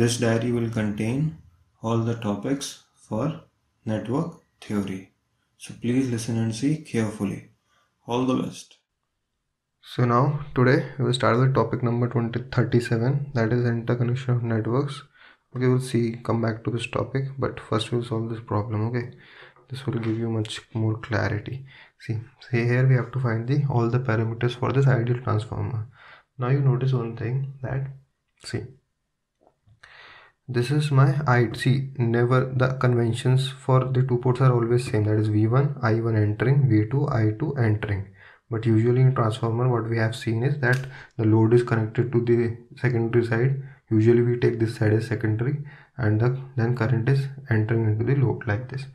This diary will contain all the topics for network theory. So please listen and see carefully. All the best. So now today we will start with topic number 2037 that is interconnection of networks. Okay, we'll see come back to this topic, but first we'll solve this problem. Okay, this will give you much more clarity. See, see here we have to find the all the parameters for this ideal transformer. Now you notice one thing that see this is my I see never the conventions for the two ports are always same. That is V1 I1 entering V2 I2 entering. But usually in transformer what we have seen is that the load is connected to the secondary side. Usually we take this side as secondary and the then current is entering into the load like this.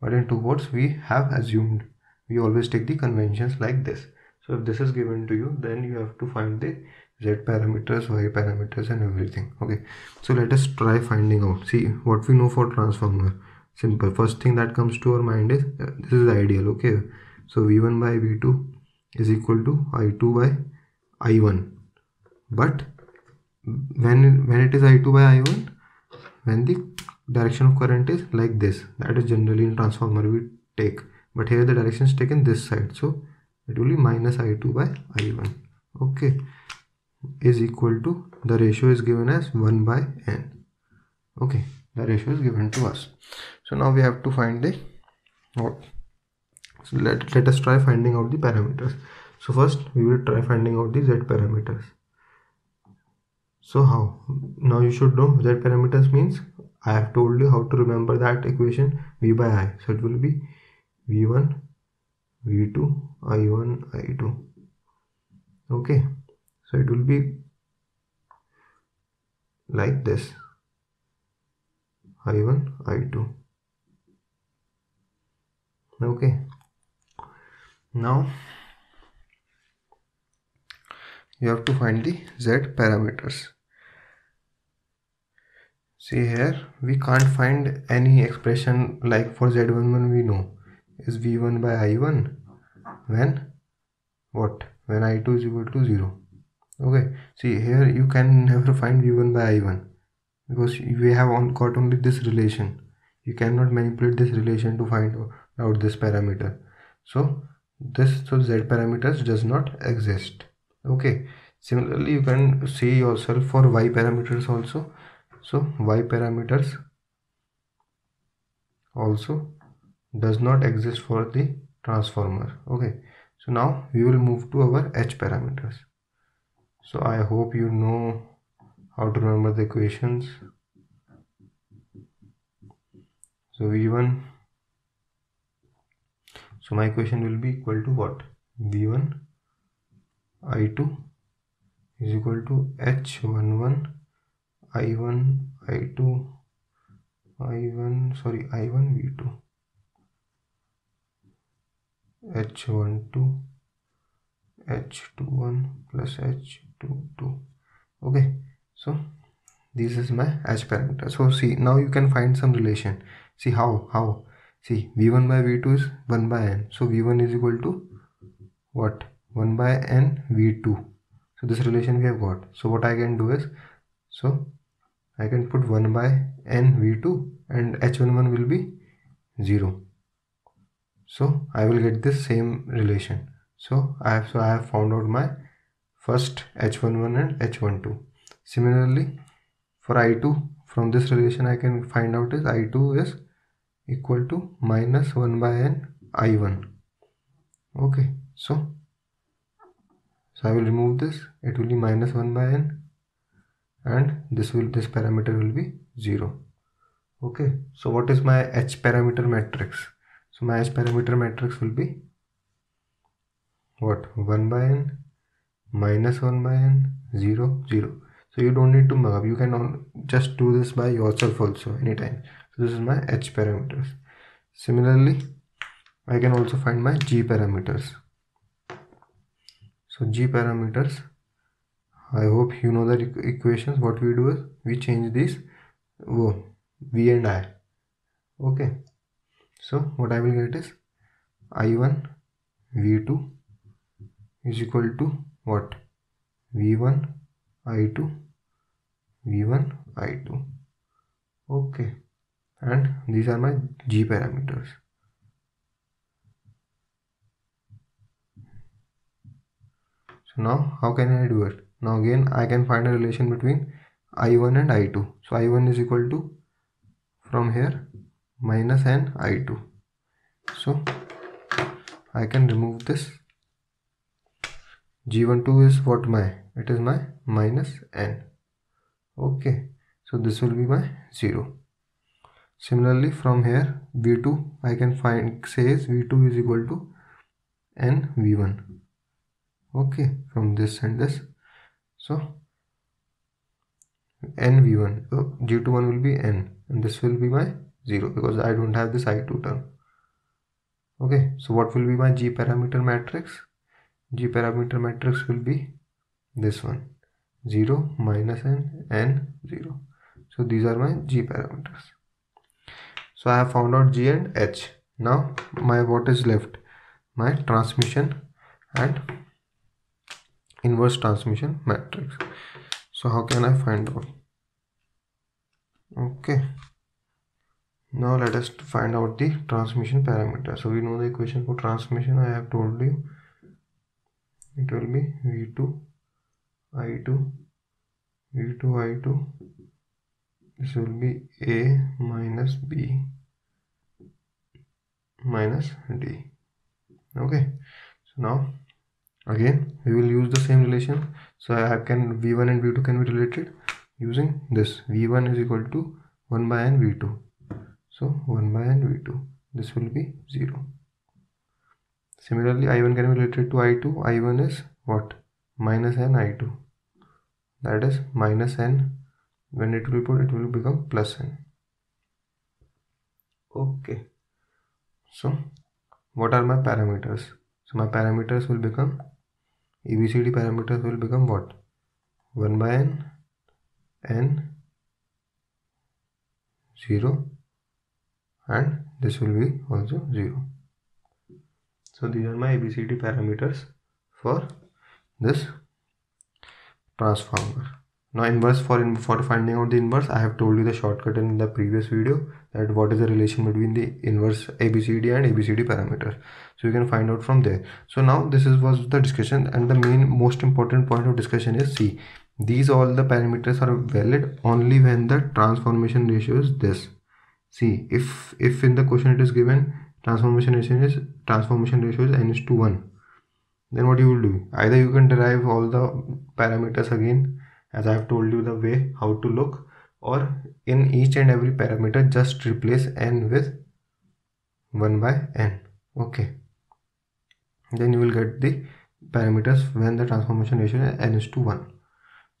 But in two ports we have assumed we always take the conventions like this. So if this is given to you then you have to find the z parameters y parameters and everything. Okay. So let us try finding out. See what we know for transformer. Simple. First thing that comes to our mind is uh, this is ideal. Okay. So v1 by v2 is equal to i2 by i1 but when when it is i2 by i1 when the direction of current is like this that is generally in transformer we take. But here the direction is taken this side. So it will be minus i2 by i1 okay is equal to the ratio is given as 1 by n. Okay the ratio is given to us. So now we have to find the oh, so let, let us try finding out the parameters. So first we will try finding out the z parameters. So how? Now you should know z parameters means i have told you how to remember that equation v by i. So it will be v1 v2 i1 i2 okay so it will be like this. I1 i2 okay. Now you have to find the z parameters. See here we can't find any expression like for z11 we know. Is v1 by i1 when? What? When i2 is equal to 0 okay. See here you can never find v1 by i1 because we have on, got only this relation. You cannot manipulate this relation to find out this parameter. So this so z parameters does not exist. Okay. Similarly you can see yourself for y parameters also. So y parameters also does not exist for the transformer. Okay. So now we will move to our h parameters so I hope you know how to remember the equations. So v1 so my equation will be equal to what? V1 i2 is equal to h11 i1 i2 i1 sorry i1 v2 h12 h21 plus h 2 2 okay so this is my h parameter. So see now you can find some relation. See how how? See v1 by v2 is 1 by n. So v1 is equal to what? 1 by n v2 so this relation we have got. So what i can do is so i can put 1 by n v2 and h11 will be 0 so i will get this same relation. So i have so i have found out my first h11 and h12 similarly for i2 from this relation i can find out is i2 is equal to minus 1 by n i1 okay so so i will remove this. It will be minus 1 by n and this will this parameter will be 0 okay so what is my h parameter matrix? So my h parameter matrix will be what? 1 by n minus 1 by n 0 0 so you don't need to mark up. You can just do this by yourself also anytime. So this is my h parameters. Similarly i can also find my g parameters. So g parameters i hope you know the equations. What we do is we change these oh, v and i. Okay. So what i will get is i1 v2 is equal to what? V1 i2 v1 i2 okay. And these are my g parameters. So now how can I do it? Now again I can find a relation between i1 and i2 so i1 is equal to from here minus n i2 so I can remove this g12 is what my? It is my minus n. Okay so this will be my 0 similarly from here v2 I can find says v2 is equal to n v1 okay from this and this. So n v1 so g21 will be n and this will be my 0 because I don't have this i2 term. Okay so what will be my g parameter matrix g parameter matrix will be this one. 0 minus n n 0 so these are my g parameters. So i have found out g and h. Now my what is left? My transmission and inverse transmission matrix. So how can i find out? Okay. Now let us find out the transmission parameter. So we know the equation for transmission. I have told you it will be v2 i2 v2 i2 this will be a minus b minus d. Okay. So now again we will use the same relation. So i can v1 and v2 can be related using this. V1 is equal to 1 by n v2 so 1 by n v2 this will be 0 Similarly, I1 can be related to I2. I1 is what? Minus n I2. That is minus n. When it will be put, it will become plus n. Okay. So, what are my parameters? So, my parameters will become ABCD parameters will become what? 1 by n, n, 0 and this will be also 0 so these are my abcd parameters for this transformer. Now inverse for in, for finding out the inverse i have told you the shortcut in the previous video that what is the relation between the inverse abcd and abcd parameter. So you can find out from there. So now this is was the discussion and the main most important point of discussion is see these all the parameters are valid only when the transformation ratio is this. See if if in the question it is given transformation ratio is transformation ratio is n is to 1 then what you will do? Either you can derive all the parameters again as i have told you the way how to look or in each and every parameter just replace n with 1 by n. Okay. Then you will get the parameters when the transformation ratio is n is to 1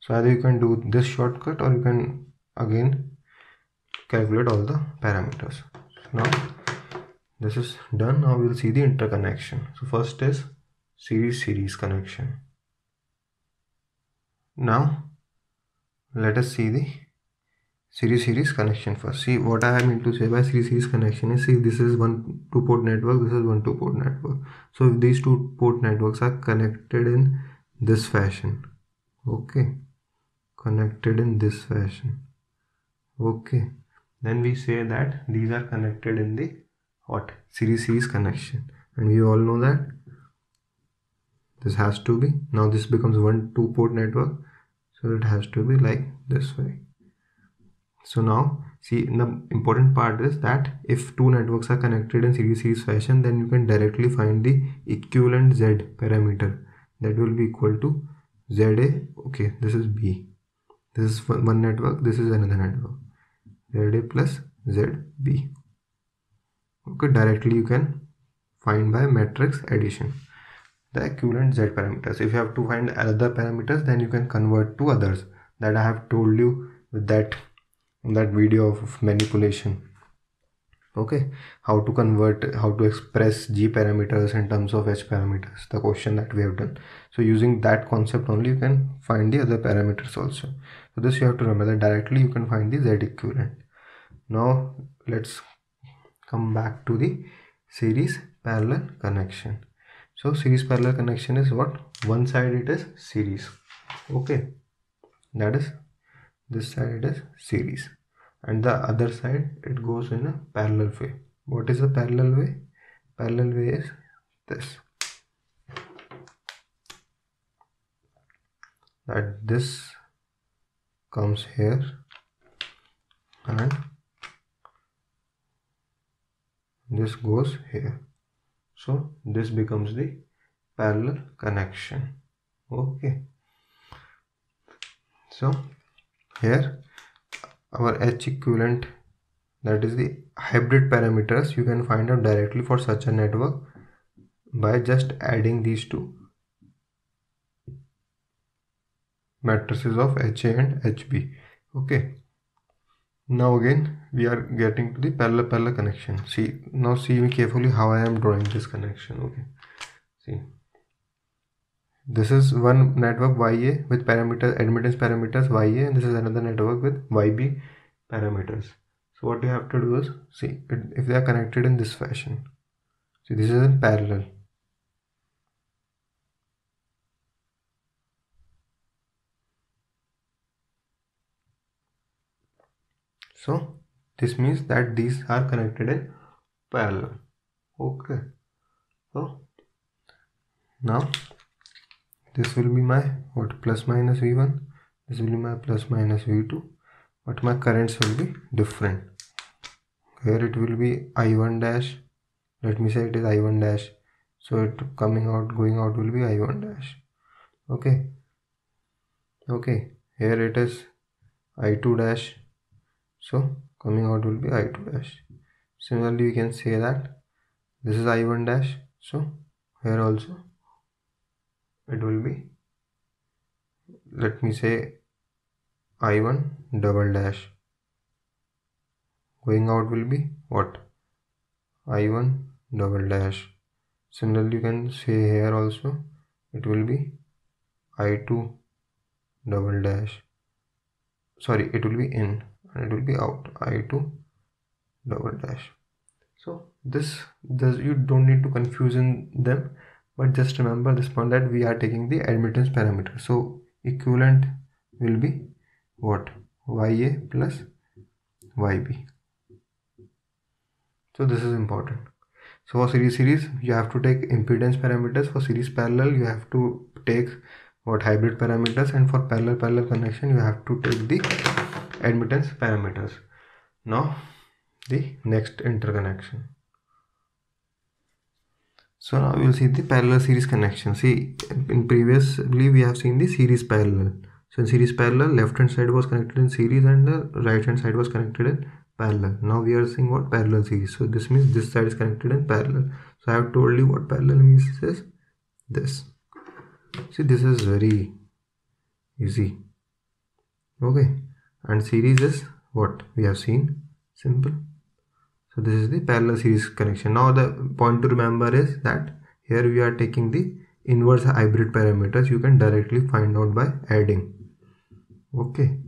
so either you can do this shortcut or you can again calculate all the parameters. Now this is done. Now we'll see the interconnection. So first is series series connection. Now let us see the series series connection first. See what i mean to say by series series connection is see this is one two port network this is one two port network. So if these two port networks are connected in this fashion okay connected in this fashion okay then we say that these are connected in the what? Series series connection. And we all know that this has to be. Now this becomes one two port network. So it has to be like this way. So now see the important part is that if two networks are connected in series series fashion then you can directly find the equivalent z parameter. That will be equal to za okay this is b. This is one network. This is another network. Za plus zb okay directly you can find by matrix addition the equivalent z parameters. If you have to find other parameters then you can convert to others. That i have told you with that that video of manipulation. Okay how to convert how to express g parameters in terms of h parameters the question that we have done. So using that concept only you can find the other parameters also. So this you have to remember that directly you can find the z equivalent. Now let's come back to the series parallel connection. So series parallel connection is what? One side it is series. Okay. That is this side it is series. And the other side it goes in a parallel way. What is a parallel way? Parallel way is this. That this comes here and this goes here. So this becomes the parallel connection. Okay. So here our h equivalent that is the hybrid parameters you can find out directly for such a network by just adding these two matrices of HA and HB okay now again we are getting to the parallel parallel connection. See now see me carefully how I am drawing this connection okay? See this is one network YA with parameter admittance parameters YA and this is another network with YB parameters. So what you have to do is see if they are connected in this fashion see this is in parallel so this means that these are connected in parallel. Okay. So now this will be my what? Plus minus v1 this will be my plus minus v2 but my currents will be different. Here it will be i1 dash. Let me say it is i1 dash. So it coming out going out will be i1 dash. Okay. Okay. Here it is i2 dash so coming out will be i2 dash. Similarly we can say that this is i1 dash. So here also it will be let me say i1 double dash. Going out will be what? I1 double dash. Similarly you can say here also it will be i2 double dash. Sorry it will be in and it will be out i2 double dash. So this does you don't need to confuse in them but just remember this point that we are taking the admittance parameter. So equivalent will be what? Ya plus yb so this is important. So for series series you have to take impedance parameters. For series parallel you have to take what? Hybrid parameters. And for parallel parallel connection you have to take the admittance parameters. Now the next interconnection. So now we will see the parallel series connection. See in previously we have seen the series parallel. So in series parallel left hand side was connected in series and the right hand side was connected in parallel. Now we are seeing what parallel series. So this means this side is connected in parallel. So i have told you what parallel means. Is this. See this is very easy. Okay and series is what we have seen. Simple. So this is the parallel series connection. Now the point to remember is that here we are taking the inverse hybrid parameters. You can directly find out by adding. Okay.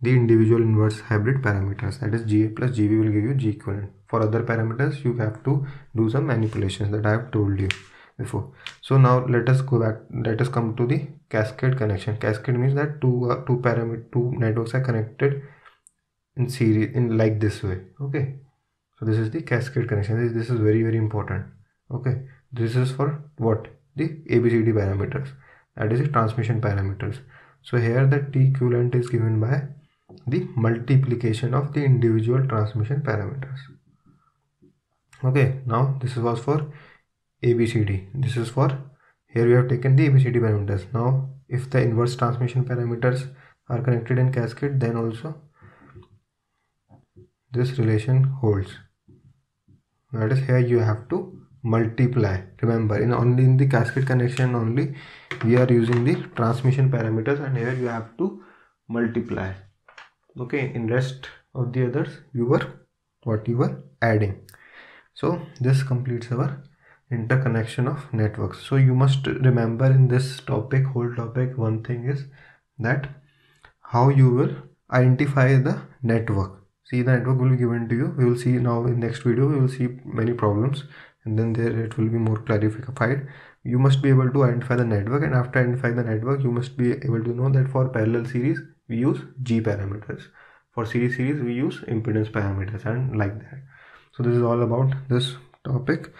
The individual inverse hybrid parameters that is GA plus GB will give you G equivalent. For other parameters you have to do some manipulations that I have told you before. So now let us go back let us come to the cascade connection. Cascade means that two uh, two parameter two networks are connected in series in like this way. Okay. So this is the cascade connection. This, this is very very important. Okay. This is for what? The abcd parameters. That is the transmission parameters. So here the t equivalent is given by the multiplication of the individual transmission parameters. Okay. Now this was for ABCD. This is for here we have taken the ABCD parameters. Now if the inverse transmission parameters are connected in cascade then also this relation holds. That is here you have to multiply. Remember in only in the cascade connection only we are using the transmission parameters and here you have to multiply. Okay in rest of the others you were what you were adding. So this completes our interconnection of networks so you must remember in this topic whole topic one thing is that how you will identify the network see the network will be given to you we will see now in next video we will see many problems and then there it will be more clarified you must be able to identify the network and after identify the network you must be able to know that for parallel series we use G parameters. For series series, we use impedance parameters and like that. So this is all about this topic.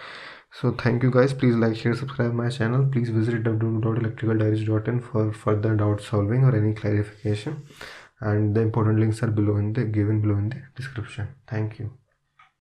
So thank you guys. Please like, share, subscribe my channel. Please visit www.electricaldiaries.in for further doubt solving or any clarification. And the important links are below in the given below in the description. Thank you.